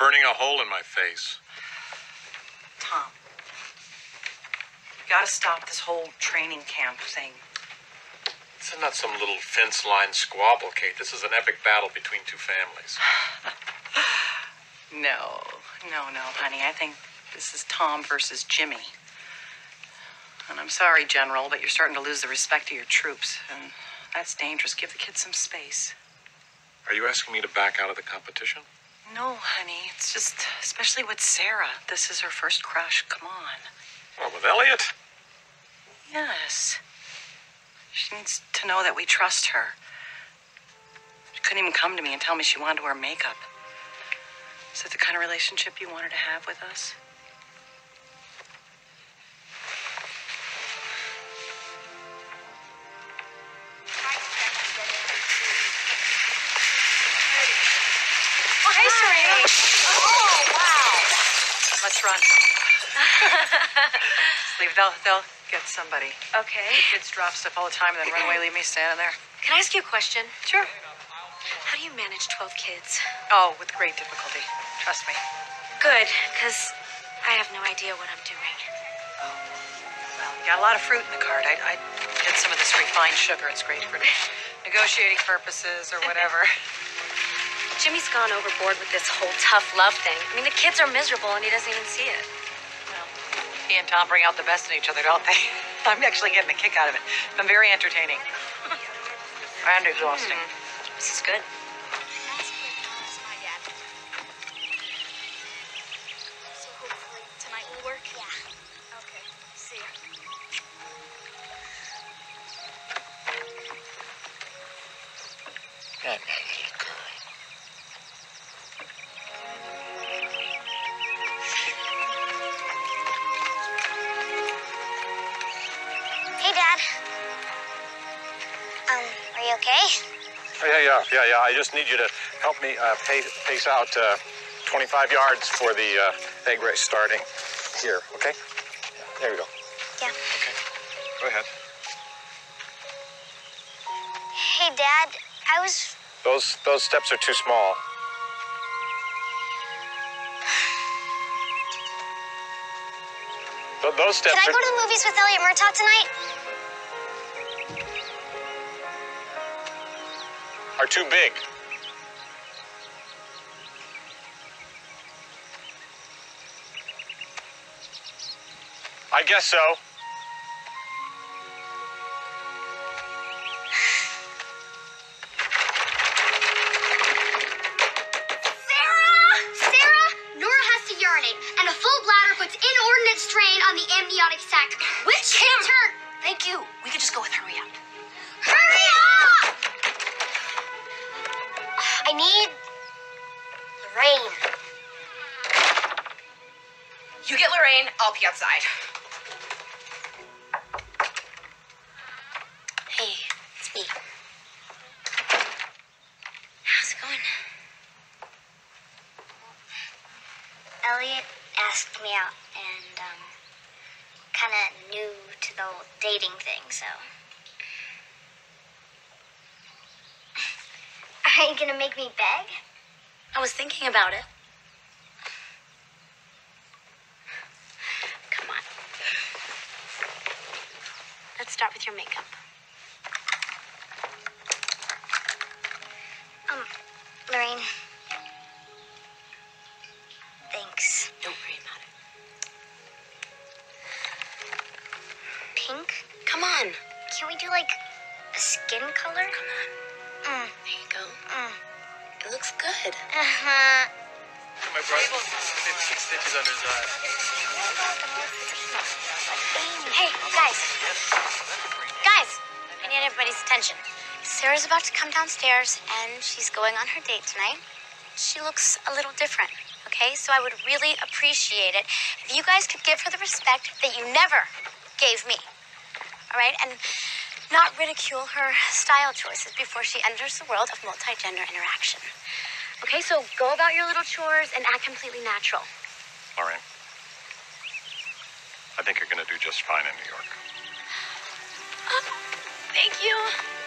burning a hole in my face. Tom, you gotta stop this whole training camp thing. This is not some little fence line squabble, Kate. This is an epic battle between two families. No, no, no, honey. I think this is Tom versus Jimmy. And I'm sorry, General, but you're starting to lose the respect of your troops. And that's dangerous. Give the kids some space. Are you asking me to back out of the competition? No, honey. It's just, especially with Sarah. This is her first crush. Come on. Well, with Elliot? Yes. She needs to know that we trust her. She couldn't even come to me and tell me she wanted to wear makeup. Is that the kind of relationship you want her to have with us? Oh, wow. Let's run. Leave. They'll, they'll get somebody. Okay. Kids drop stuff all the time and then run away, leave me standing there. Can I ask you a question? Sure. How do you manage 12 kids? Oh, with great difficulty. Trust me. Good, because I have no idea what I'm doing. Oh, well, you got a lot of fruit in the cart. I, I get some of this refined sugar. It's great for negotiating purposes or whatever. Jimmy's gone overboard with this whole tough love thing. I mean, the kids are miserable and he doesn't even see it. Well, he and Tom bring out the best in each other, don't they? I'm actually getting a kick out of it. I'm very entertaining. and exhausting. Hmm. This is good. So Hey, Dad. Um, are you okay? Oh, yeah, yeah, yeah, yeah. I just need you to help me uh, pace, pace out uh, 25 yards for the uh, egg race starting here, okay? There we go. Yeah. Okay. Go ahead. Hey, Dad. I was. Those those steps are too small. Th- those steps Can I go to the movies with Elliot Murtaugh tonight? are too big. I guess so. Inordinate strain on the amniotic sac. Which can hurt. Thank you. We could just go with hurry up. Hurry up! I need Lorraine. You get Lorraine, I'll pee outside. Hey, it's me. How's it going? Elliot asked me out, and um, kind of new to the whole dating thing, so. Are you gonna make me beg? I was thinking about it. Come on. Let's start with your makeup. Um, Lorraine. On. Can we do like a skin color? Come on. Mm, There you go. mm. It looks good. Uh-huh. My brother did six stitches under his eye. Hey, guys. Guys, I need everybody's attention. Sarah's about to come downstairs and she's going on her date tonight. She looks a little different, okay? So I would really appreciate it if you guys could give her the respect that you never gave me. All right? And not ridicule her style choices before she enters the world of multi-gender interaction. Okay, so go about your little chores and act completely natural. Lorraine, I think you're going to do just fine in New York. Uh, thank you.